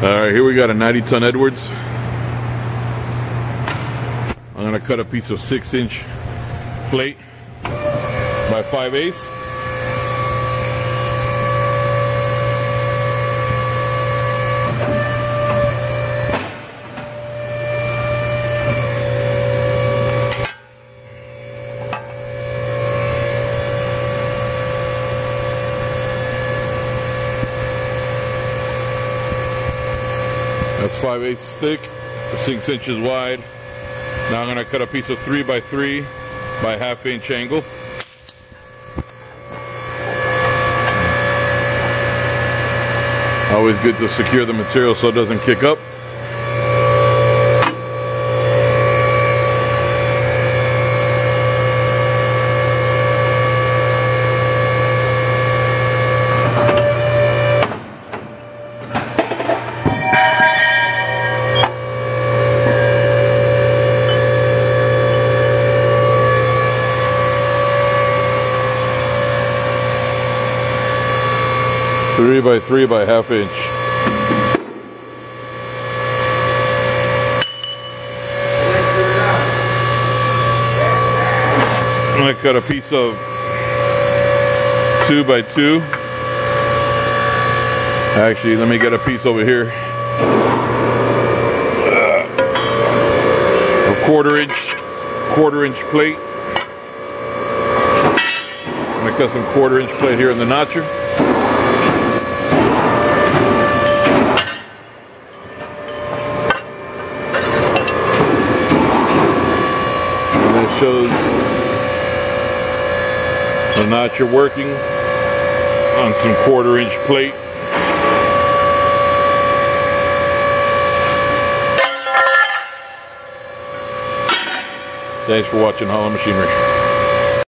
All right, here we got a 90 ton Edwards. I'm gonna cut a piece of six inch plate by five eighths. That's 5 eighths thick, 6 inches wide. Now I'm going to cut a piece of 3 by 3 by half inch angle. Always good to secure the material so it doesn't kick up. Three by three by half inch. I cut a piece of two by two. Actually, let me get a piece over here. A quarter inch, quarter inch plate. I'm gonna cut some quarter inch plate here in the notcher. Shows the notch you're working on some quarter inch plate. Thanks for watching Holland Machinery.